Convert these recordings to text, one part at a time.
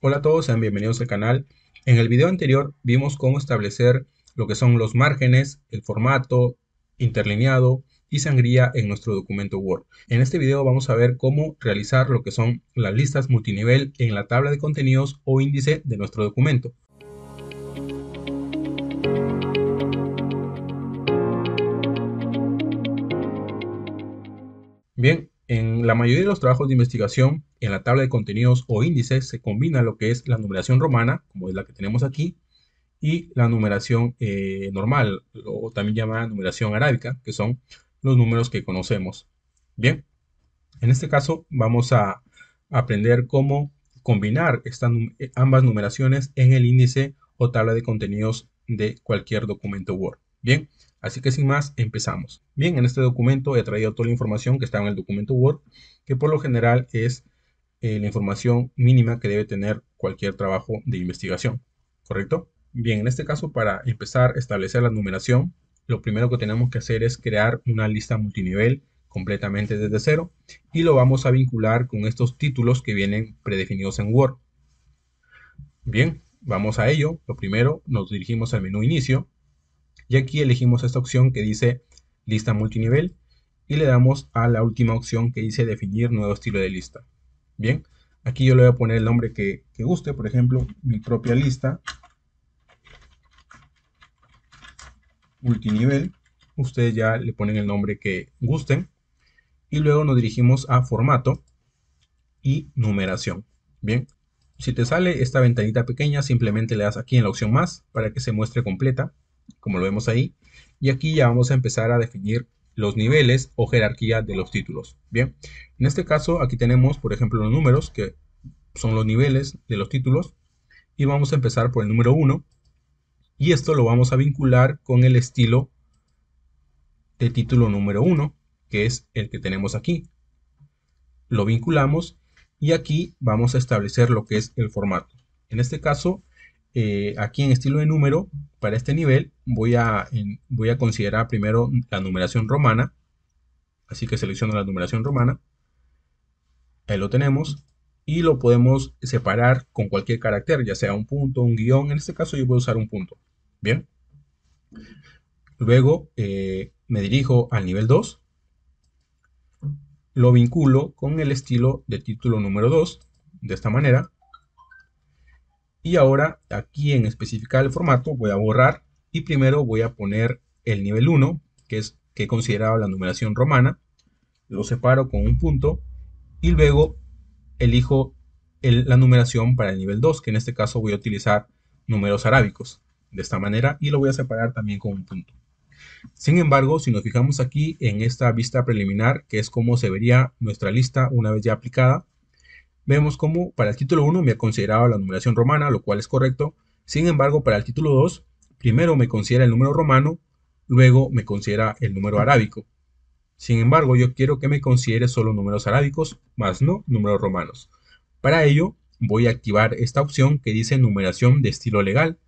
Hola a todos, sean bienvenidos al canal. En el video anterior vimos cómo establecer lo que son los márgenes, el formato, interlineado y sangría en nuestro documento Word. En este video vamos a ver cómo realizar lo que son las listas multinivel en la tabla de contenidos o índice de nuestro documento. Bien, en la mayoría de los trabajos de investigación, en la tabla de contenidos o índices se combina lo que es la numeración romana, como es la que tenemos aquí, y la numeración eh, normal, o también llamada numeración arábica, que son los números que conocemos. Bien, en este caso vamos a aprender cómo combinar estas, ambas numeraciones en el índice o tabla de contenidos de cualquier documento Word. Bien, Así que sin más, empezamos. Bien, en este documento he traído toda la información que está en el documento Word, que por lo general es eh, la información mínima que debe tener cualquier trabajo de investigación, ¿correcto? Bien, en este caso, para empezar a establecer la numeración, lo primero que tenemos que hacer es crear una lista multinivel completamente desde cero y lo vamos a vincular con estos títulos que vienen predefinidos en Word. Bien, vamos a ello. Lo primero, nos dirigimos al menú inicio y aquí elegimos esta opción que dice lista multinivel y le damos a la última opción que dice definir nuevo estilo de lista. Bien, aquí yo le voy a poner el nombre que, guste, por ejemplo, mi propia lista multinivel. Ustedes ya le ponen el nombre que gusten. Y luego nos dirigimos a formato y numeración. Bien, si te sale esta ventanita pequeña, simplemente le das aquí en la opción más para que se muestre completa como lo vemos ahí. Y aquí ya vamos a empezar a definir los niveles o jerarquía de los títulos. Bien, en este caso aquí tenemos, por ejemplo, los números, que son los niveles de los títulos. Y vamos a empezar por el número 1. Y esto lo vamos a vincular con el estilo de título número 1, que es el que tenemos aquí. Lo vinculamos y aquí vamos a establecer lo que es el formato. En este caso, eh, aquí en estilo de número, para este nivel, voy a, voy a considerar primero la numeración romana. Así que selecciono la numeración romana. Ahí lo tenemos. Y lo podemos separar con cualquier carácter, ya sea un punto, un guion. En este caso yo voy a usar un punto. Bien. Luego eh, me dirijo al nivel 2. Lo vinculo con el estilo de título número 2. De esta manera. Y ahora aquí en especificar el formato voy a borrar y primero voy a poner el nivel 1, que es que he considerado la numeración romana. Lo separo con un punto y luego elijo la numeración para el nivel 2, que en este caso voy a utilizar números arábicos de esta manera y lo voy a separar también con un punto. Sin embargo, si nos fijamos aquí en esta vista preliminar, que es como se vería nuestra lista una vez ya aplicada, vemos como para el título 1 me ha considerado la numeración romana, lo cual es correcto. Sin embargo, para el título 2, primero me considera el número romano, luego me considera el número arábico. Sin embargo, yo quiero que me considere solo números arábicos, más no números romanos. Para ello, voy a activar esta opción que dice numeración de estilo legal.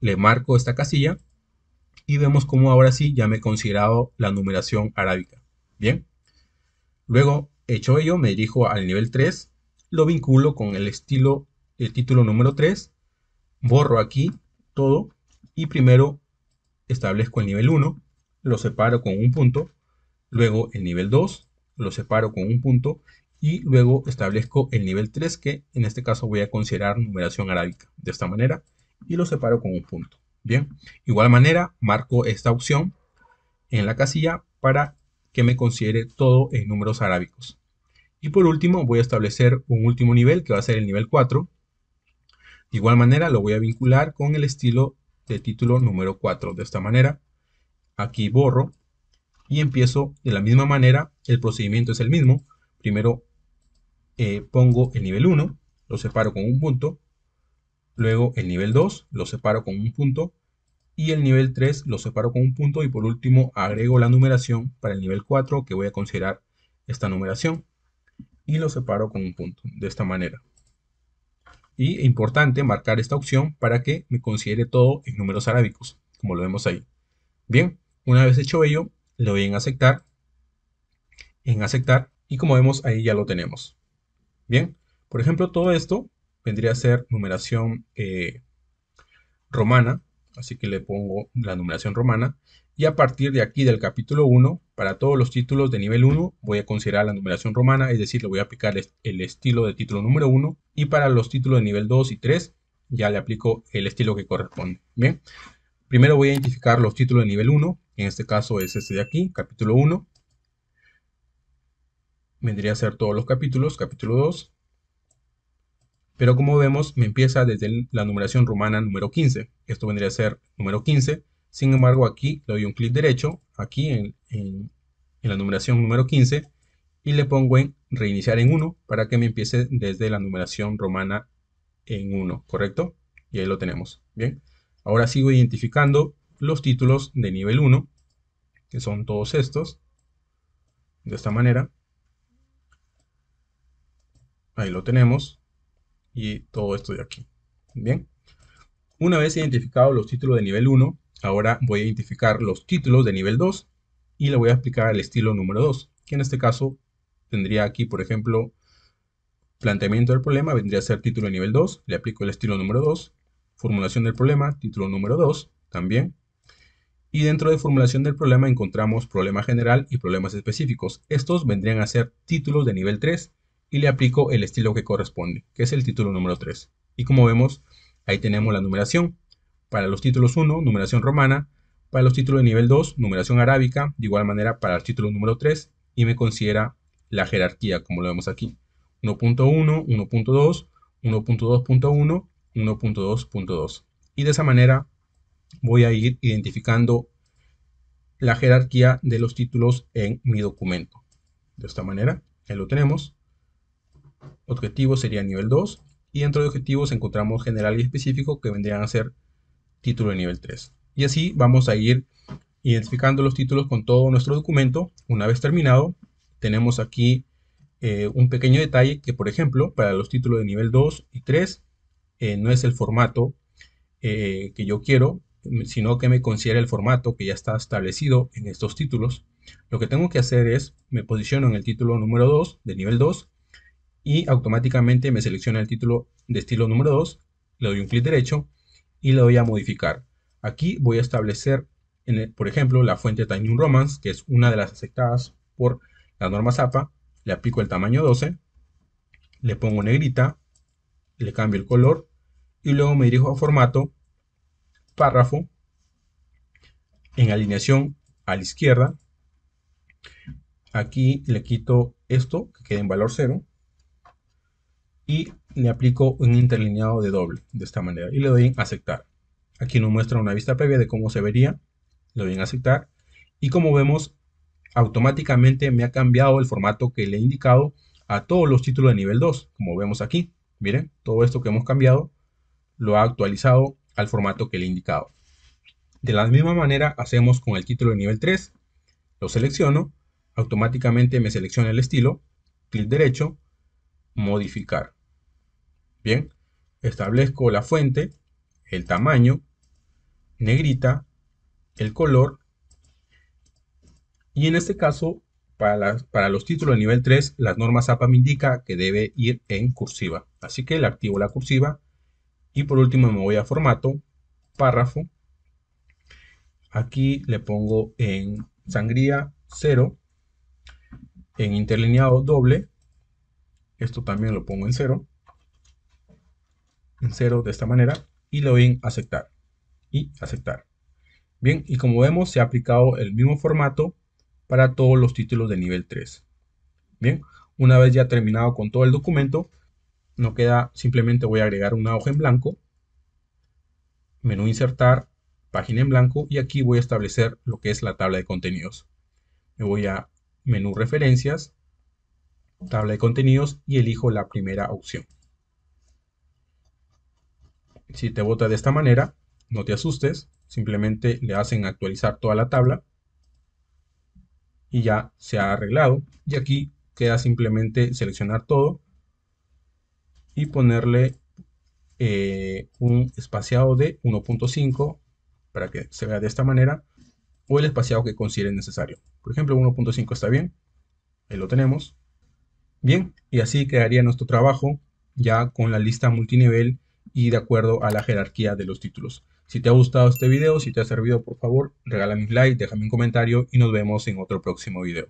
Le marco esta casilla y vemos como ahora sí ya me he considerado la numeración arábica. Bien. Luego, hecho ello, me dirijo al nivel 3 lo vinculo con el estilo, el título número 3, borro aquí todo y primero establezco el nivel 1, lo separo con un punto, luego el nivel 2, lo separo con un punto y luego establezco el nivel 3 que en este caso voy a considerar numeración arábica de esta manera y lo separo con un punto. Bien, igual manera marco esta opción en la casilla para que me considere todo en números arábicos. Y por último voy a establecer un último nivel que va a ser el nivel 4. De igual manera lo voy a vincular con el estilo de título número 4. De esta manera, aquí borro y empiezo de la misma manera. El procedimiento es el mismo. Primero eh, pongo el nivel 1, lo separo con un punto. Luego el nivel 2 lo separo con un punto. Y el nivel 3 lo separo con un punto. Y por último agrego la numeración para el nivel 4 que voy a considerar esta numeración y lo separo con un punto, de esta manera. Y importante marcar esta opción para que me considere todo en números arábicos, como lo vemos ahí. Bien, una vez hecho ello, le doy en aceptar, en aceptar, y como vemos ahí ya lo tenemos. Bien, por ejemplo, todo esto vendría a ser numeración eh, romana, así que le pongo la numeración romana. Y a partir de aquí del capítulo 1, para todos los títulos de nivel 1 voy a considerar la numeración romana, es decir, le voy a aplicar el estilo de título número 1 y para los títulos de nivel 2 y 3 ya le aplico el estilo que corresponde. Bien, primero voy a identificar los títulos de nivel 1, en este caso es este de aquí, capítulo 1. Vendría a ser todos los capítulos, capítulo 2, pero como vemos, me empieza desde la numeración romana número 15. Esto vendría a ser número 15. Sin embargo, aquí le doy un clic derecho, aquí en, la numeración número 15, y le pongo en reiniciar en 1 para que me empiece desde la numeración romana en 1, ¿correcto? Y ahí lo tenemos. Bien, ahora sigo identificando los títulos de nivel 1, que son todos estos, de esta manera. Ahí lo tenemos y todo esto de aquí. Bien. Una vez identificado los títulos de nivel 1, ahora voy a identificar los títulos de nivel 2 y le voy a aplicar el estilo número 2, que en este caso tendría aquí, por ejemplo, planteamiento del problema, vendría a ser título de nivel 2, le aplico el estilo número 2, formulación del problema, título número 2, también. Y dentro de formulación del problema encontramos problema general y problemas específicos. Estos vendrían a ser títulos de nivel 3 y le aplico el estilo que corresponde, que es el título número 3. Y como vemos, ahí tenemos la numeración. Para los títulos 1, numeración romana. Para los títulos de nivel 2, numeración arábica. De igual manera para el título número 3. Y me considera la jerarquía, como lo vemos aquí. 1.1, 1.2, 1.2.1, 1.2.2. Y de esa manera voy a ir identificando la jerarquía de los títulos en mi documento. De esta manera, ahí lo tenemos. Objetivos sería nivel 2. Y dentro de objetivos encontramos general y específico que vendrían a ser título de nivel 3. Y así vamos a ir identificando los títulos con todo nuestro documento. Una vez terminado, tenemos aquí eh, un pequeño detalle que, por ejemplo, para los títulos de nivel 2 y 3, eh, no es el formato eh, que yo quiero, sino que me considera el formato que ya está establecido en estos títulos. Lo que tengo que hacer es, me posiciono en el título número 2 de nivel 2 y automáticamente me selecciona el título de estilo número 2, le doy un clic derecho y le doy a modificar. Aquí voy a establecer, por ejemplo, la fuente New Romance, que es una de las aceptadas por la norma ZAPA. Le aplico el tamaño 12, le pongo negrita, le cambio el color y luego me dirijo a formato, párrafo, en alineación a la izquierda. Aquí le quito esto, que quede en valor 0 y le aplico un interlineado de doble de esta manera y le doy en aceptar. Aquí nos muestra una vista previa de cómo se vería, le doy en aceptar y como vemos automáticamente me ha cambiado el formato que le he indicado a todos los títulos de nivel 2, como vemos aquí. Miren, todo esto que hemos cambiado lo ha actualizado al formato que le he indicado. De la misma manera hacemos con el título de nivel 3. Lo selecciono, automáticamente me selecciona el estilo, clic derecho, modificar. Bien, establezco la fuente, el tamaño, negrita, el color. Y en este caso, para, para los títulos de nivel 3, las normas APA me indica que debe ir en cursiva. Así que le activo la cursiva. Y por último me voy a formato, párrafo. Aquí le pongo en sangría 0, en interlineado doble, esto también lo pongo en cero. En cero de esta manera. Y le doy en aceptar. Y aceptar. Bien, y como vemos se ha aplicado el mismo formato para todos los títulos de nivel 3. Bien, una vez ya terminado con todo el documento, no queda, simplemente voy a agregar una hoja en blanco, menú insertar, página en blanco y aquí voy a establecer lo que es la tabla de contenidos. Me voy a menú referencias, tabla de contenidos y elijo la primera opción. Si te vota de esta manera, no te asustes, simplemente le hacen actualizar toda la tabla y ya se ha arreglado. Y aquí queda simplemente seleccionar todo y ponerle eh, un espaciado de 1.5 para que se vea de esta manera o el espaciado que considere necesario. Por ejemplo, 1.5 está bien, ahí lo tenemos. Bien, y así quedaría nuestro trabajo ya con la lista multinivel y de acuerdo a la jerarquía de los títulos. Si te ha gustado este video, si te ha servido, por favor, regálame un like, déjame un comentario y nos vemos en otro próximo video.